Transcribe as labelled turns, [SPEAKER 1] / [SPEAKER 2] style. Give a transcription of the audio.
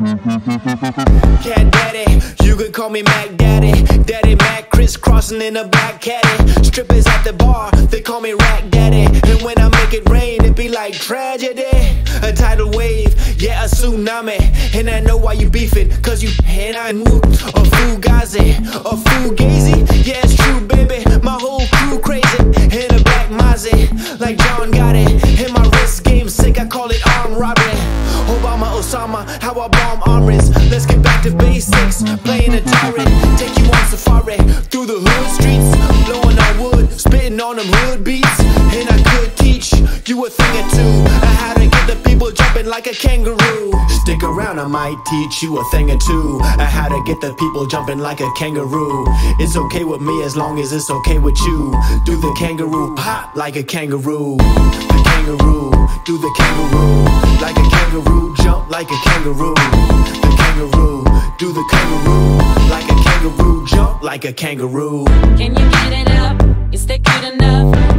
[SPEAKER 1] Cat Daddy, you can call me Mac Daddy. Daddy Mac, crisscrossing in a black caddy. Strippers at the bar, they call me Rack Daddy. And when I make it rain, it be like tragedy. A tidal wave, yeah, a tsunami. And I know why you beefing, cause you and I move. A fugazi, a fugazi. Yeah, it's true, baby. My whole crew crazy. In a black Mozzie, like John Gotti. And my wrist game sick, Osama, how I bomb armories. Let's get back to basics. Playing Atari, take you on safari through the hood streets, blowing on wood, spitting on them hood beats. And I could teach you a thing or two. How to get the people jumping like a kangaroo. Stick around, I might teach you a thing or two. How to get the people jumping like a kangaroo. It's okay with me as long as it's okay with you. Do the kangaroo pop like a kangaroo. The kangaroo, do the kangaroo a kangaroo jump like a kangaroo. The kangaroo do the kangaroo like a kangaroo jump like a kangaroo.
[SPEAKER 2] Can you get it up? Is that good enough?